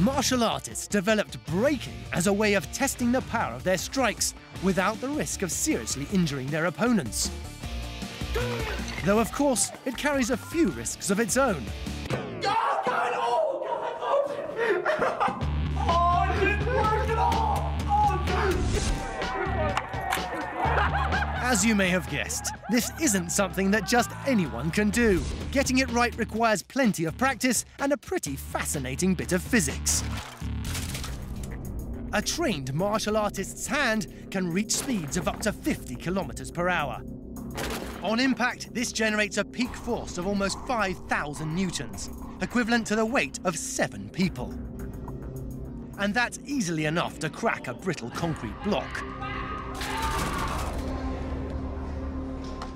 Martial artists developed breaking as a way of testing the power of their strikes without the risk of seriously injuring their opponents. Though, of course, it carries a few risks of its own. As you may have guessed, this isn't something that just anyone can do. Getting it right requires plenty of practice and a pretty fascinating bit of physics. A trained martial artist's hand can reach speeds of up to 50 kilometers per hour. On impact, this generates a peak force of almost 5,000 newtons, equivalent to the weight of seven people. And that's easily enough to crack a brittle concrete block.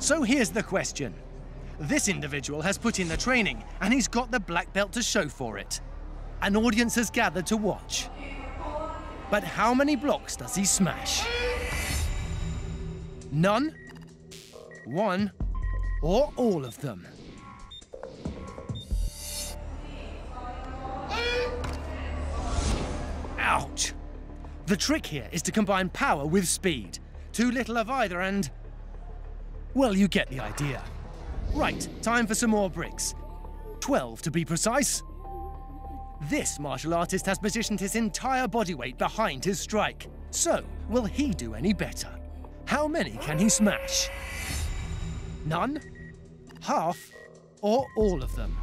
So here's the question. This individual has put in the training and he's got the black belt to show for it. An audience has gathered to watch. But how many blocks does he smash? None? One? Or all of them? Ouch! The trick here is to combine power with speed. Too little of either and well, you get the idea. Right, time for some more bricks. 12 to be precise. This martial artist has positioned his entire body weight behind his strike. So, will he do any better? How many can he smash? None? Half? Or all of them?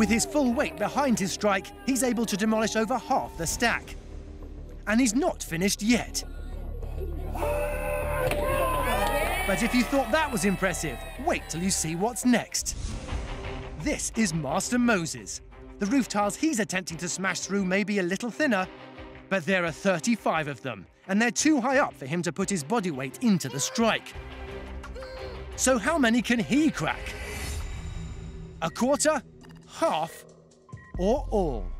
With his full weight behind his strike, he's able to demolish over half the stack. And he's not finished yet. But if you thought that was impressive, wait till you see what's next. This is Master Moses. The roof tiles he's attempting to smash through may be a little thinner, but there are 35 of them, and they're too high up for him to put his body weight into the strike. So how many can he crack? A quarter? Half, or all.